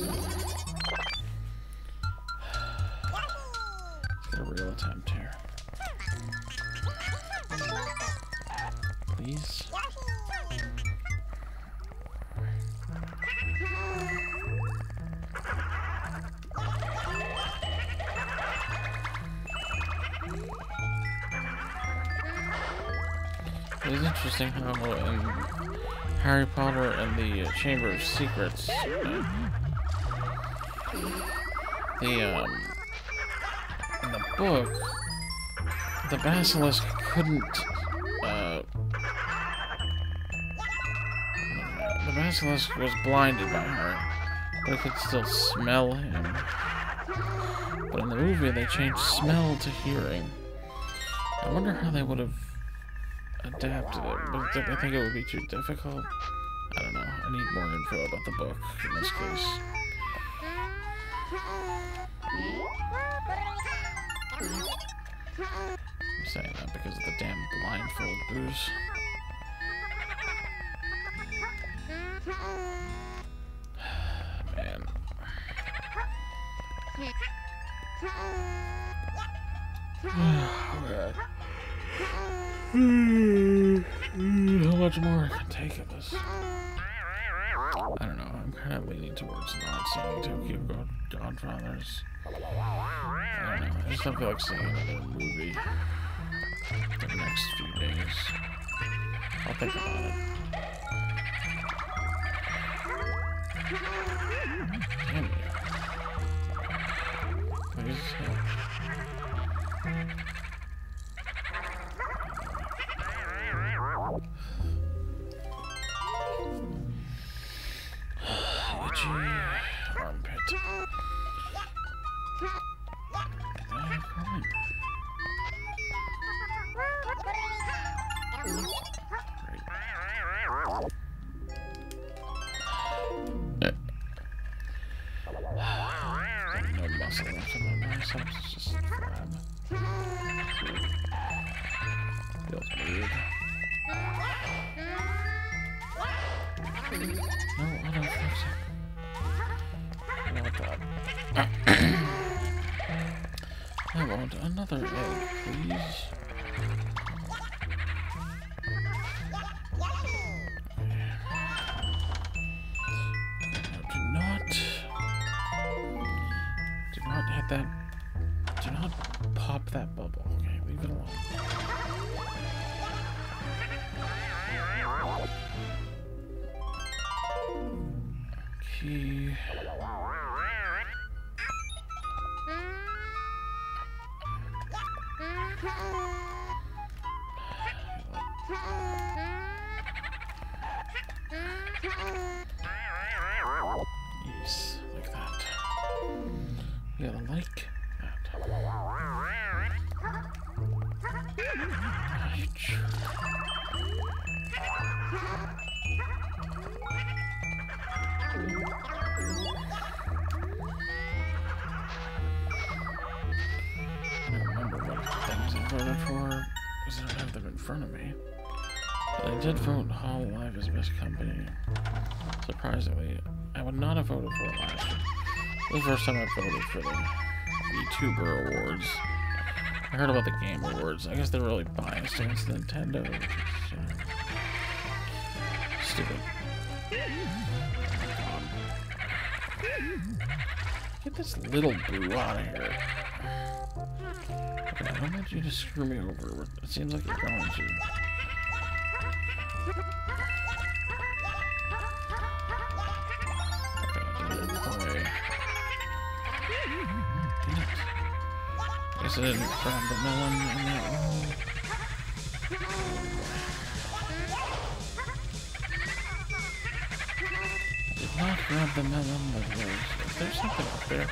get a real attempt here. Please. Interesting how in Harry Potter and the Chamber of Secrets, uh, the um, in the book, the basilisk couldn't. Uh, the basilisk was blinded by her, but it could still smell him. But in the movie, they changed smell to hearing. I wonder how they would have adapted it, but I think it would be too difficult. I don't know. I need more info about the book in this case. I'm saying that because of the damn blindfold boos. Hmm, hmm, how much more I can take of this? I don't know. I'm kind of leaning towards not seeing Tokyo God Godfathers. I don't know. I just don't feel like seeing another movie the next few days. I'll think about it. Oh, [COUGHS] I want another egg, please. Voted for the VTuber Awards. I heard about the Game Awards. I guess they're really biased against Nintendo. Is, uh, stupid. Get this little boo out of here. Okay, I don't want you to screw me over. It seems like you're going to. Guess I didn't grab the melon in that one. Did not grab the melon, but there's, is there something up there?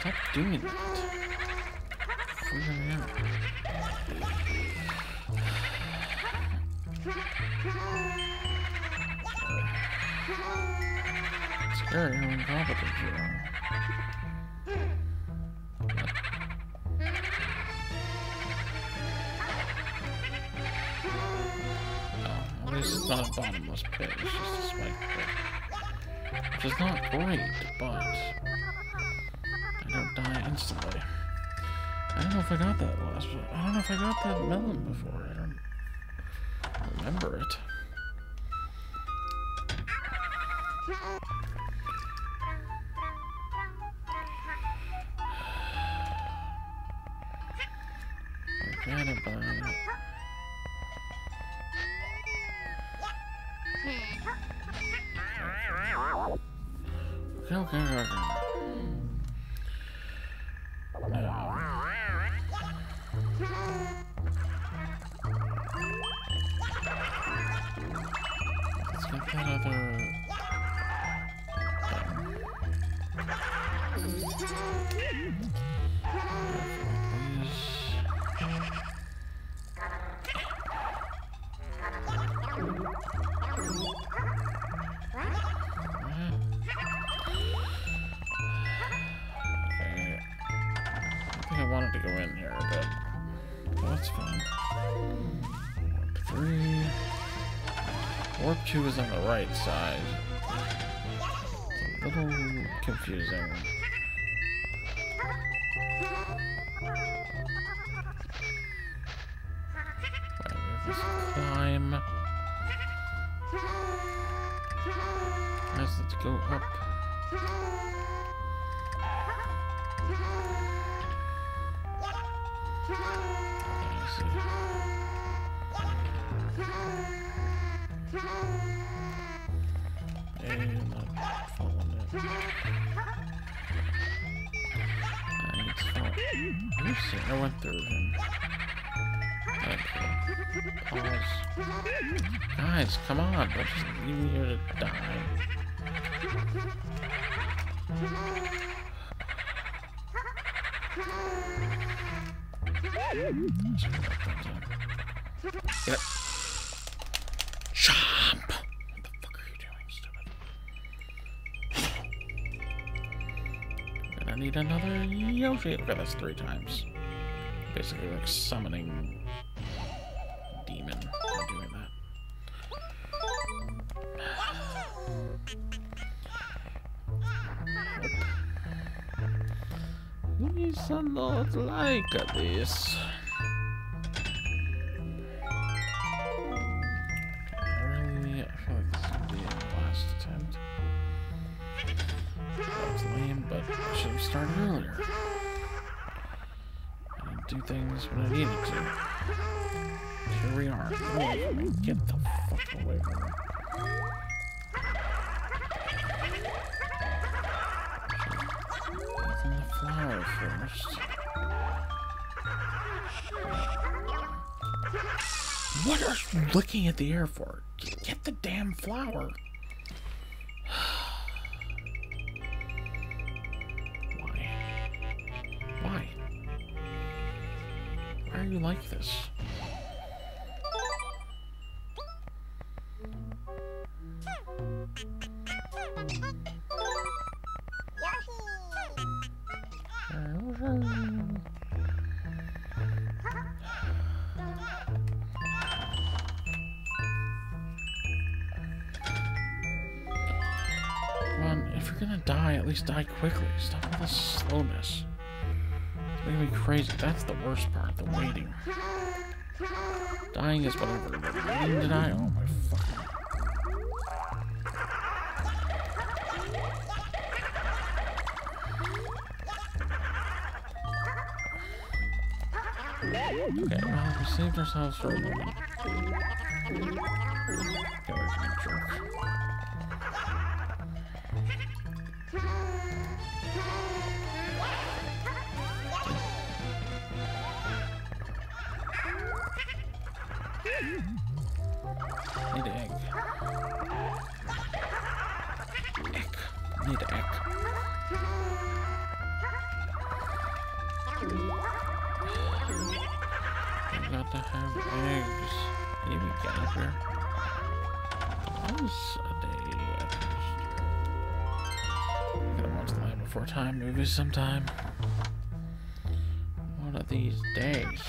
Stop doing that Scary how incompetent are. Oh, at least it's not a bottomless pit, it's just a spike pit. Which is not great, but I don't die instantly. I don't know if I got that last. I don't know if I got that melon before. Remember it. [SIGHS] Forget about it. Went through him. Pause. Guys, come on. Don't just leave me here to die. Get. Chomp! need another Yoshi. Okay, that's three times. Basically like summoning demon and doing that. [SIGHS] These are not like this. What are you looking at the air for? Get the damn flower. Why? Why? Why are you like this? Quickly. Stop all this slowness. It's making me crazy. That's the worst part, the waiting. Dying is whatever. But waiting to die? Oh my fucking... Okay, well, we saved ourselves for a moment. Okay, we're gonna jerk. Need egg. You got to have eggs. Get up? Once a day gonna watch the Land Before Time movies sometime. One of these days.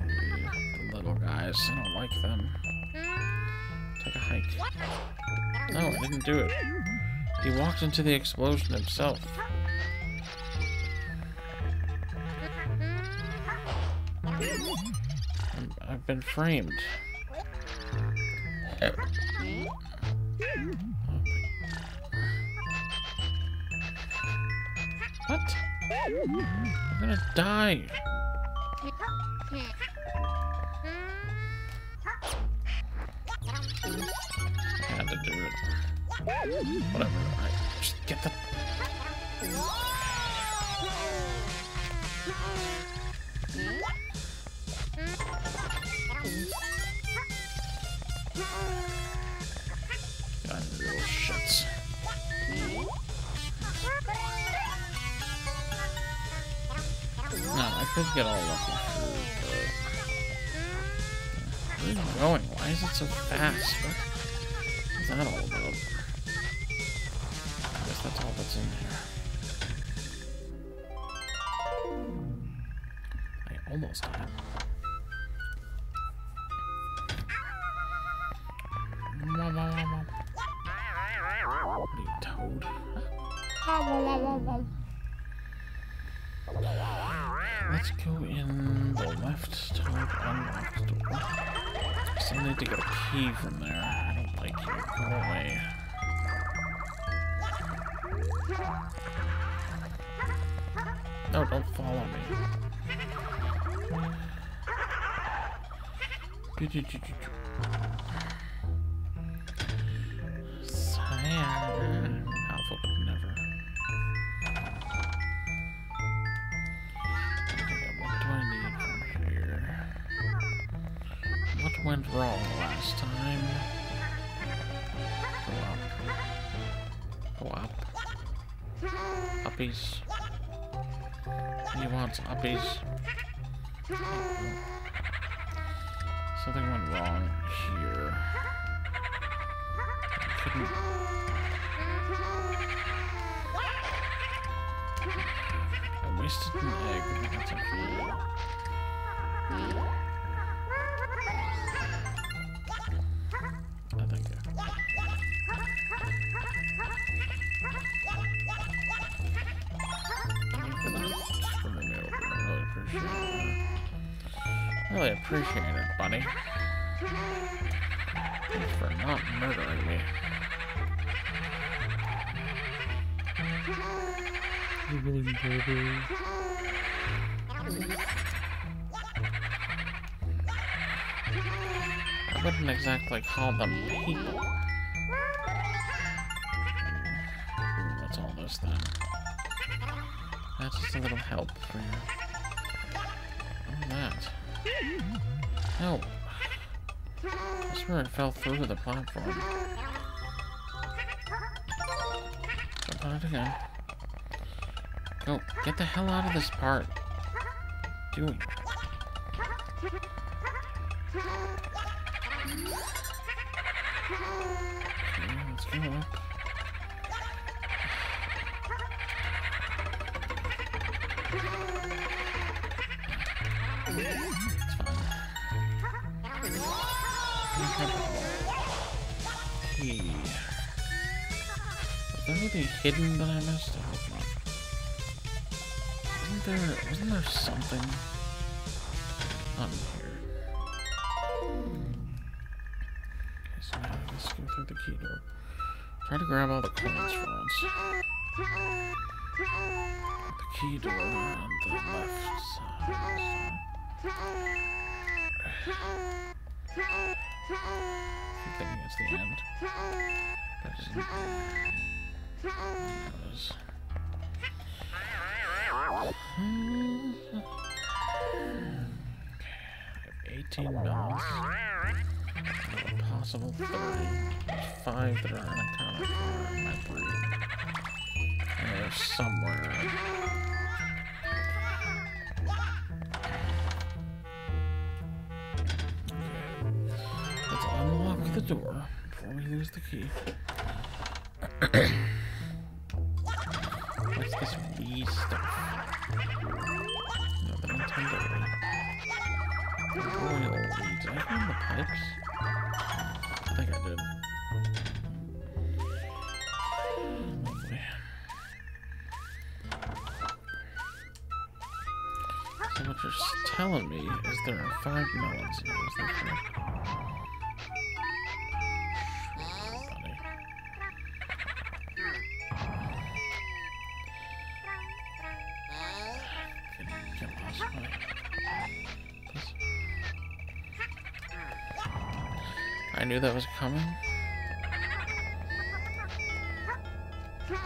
The little guys, I don't like them. Hike. No, I didn't do it. He walked into the explosion himself. I'm- I've been framed. Oh. What? I'm gonna die. It. Whatever. Just get the. God, little shits. No, I could get all lucky fruit, but. Where are you going? Why is it so fast? What is that all about? I guess that's all that's in here. I almost got it. Let's go in the left top unlocked door. Still need to get a key from there. Cyan. Never. What do I need from here? What went wrong last time? Go up. Go up. Uppies. He wants uppies. [LAUGHS] Something here. I wasted an egg, but that's okay. I think. I. Really appreciate it, buddy. For not murdering me. I wouldn't exactly call them people. What's all this then? That's just a little help for you. Oh, that. Help. I swear it fell through the platform. Jump on it again. Go, get the hell out of this part. Doing. Okay, let's go up. Anything hidden that I missed? Wasn't there, wasn't there something on here? Okay, so now let's go through the key door. Try to grab all the coins for once. The key door on the left side. I'm thinking it's the end. 18 melons. A possible 30. There's 5 that are unaccounted for in my 3. And there's somewhere. Let's unlock the door before we lose the key. [CLEARS THROAT] This Wii stuff? No, the Nintendo Wii. Did I find the pipes? I think I did. So what you're telling me is there are five melons in here, is knew that was coming. The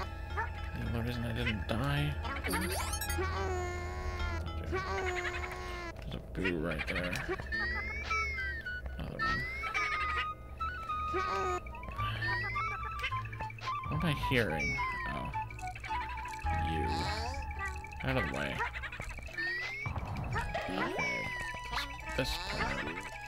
only reason I didn't die. There's a boo right there. Another one. What am I hearing? Oh. You. Out of the way. Okay. This, part.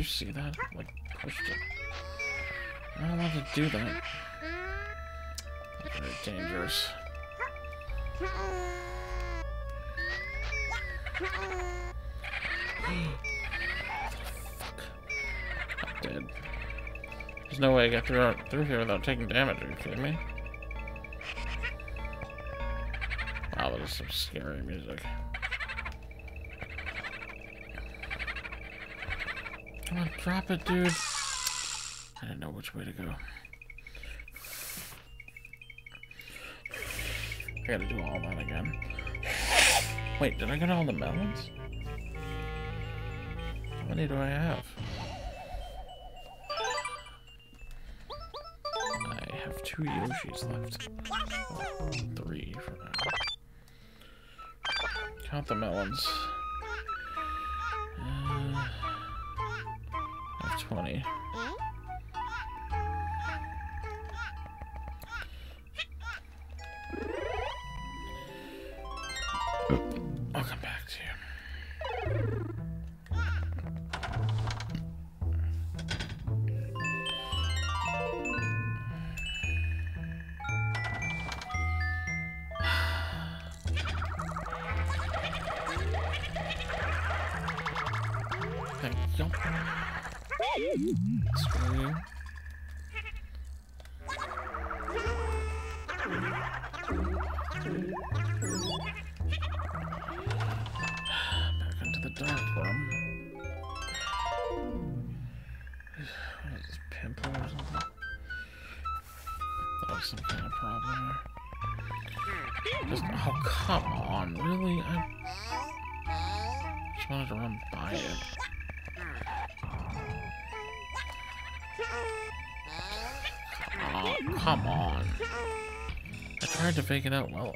You see that? Like pushed it. I don't want to do that. Very dangerous. I'm [GASPS] dead. There's no way I got through, through here without taking damage. Are you kidding me? Wow, that is some scary music. Come on, drop it, dude. I didn't know which way to go. I gotta do all that again. Wait, did I get all the melons? How many do I have? I have two Yoshis left. Well, three for now. Count the melons. I Was some kind of problem here. Just, oh, come on, really? I just wanted to run by it. Oh, come on. I tried to fake it out. Well,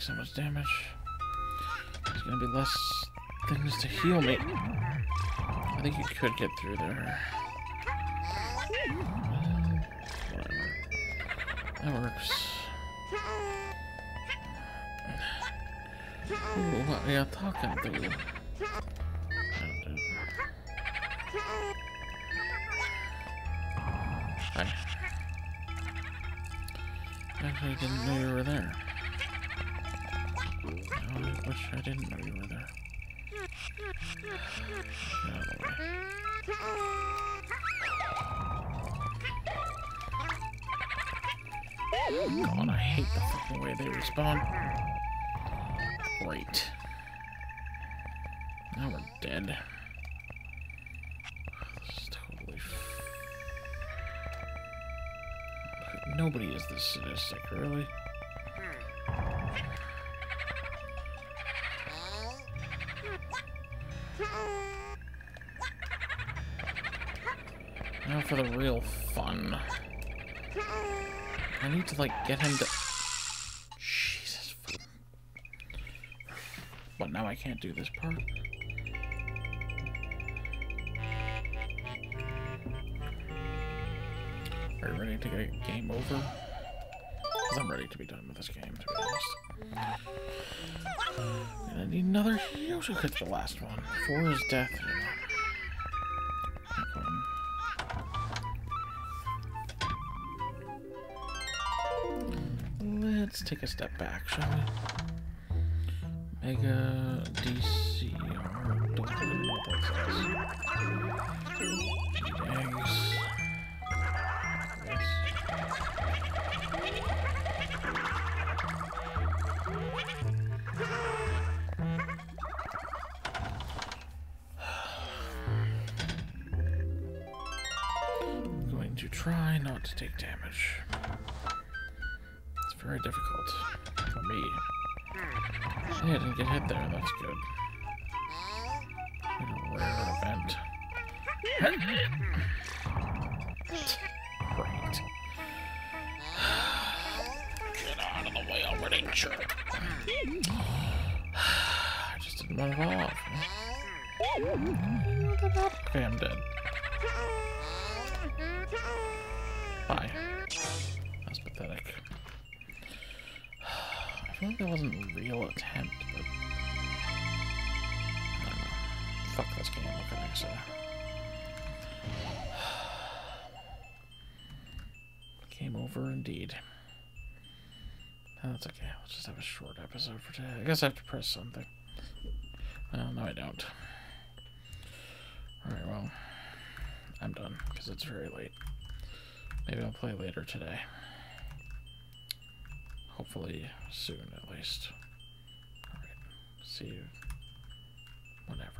take so much damage. There's gonna be less things to heal me. I think you could get through there. That works. Ooh, what are you talking to? Hi. Actually, didn't know I wish I didn't know you were there. The. God, I hate the fucking way they respawn. Great. Now we're dead. This is totally. Nobody is this sadistic, really. Now for the real fun. I need to, like, get him to... Jesus. But now I can't do this part? Are you ready to get game over? Because I'm ready to be done with this game, to be honest. And I need another Yoshi It's the last one. Four is death. Let's take a step back, shall we? Mega DC. Don't really know what that says. Eggs. To take damage. It's very difficult for me. Hey, I didn't get hit there. That's good. A rare event. Great. Get out of the way already, jerk. [SIGHS] I just didn't want to fall off. That wasn't a real attempt, but... I don't know. Fuck this game, I say? [SIGHS] Game over indeed. That's okay, let's just have a short episode for today. I guess I have to press something. Well, no I don't. Alright, well, I'm done, because it's very late. Maybe I'll play later today hopefully soon at least. All right. See you whenever.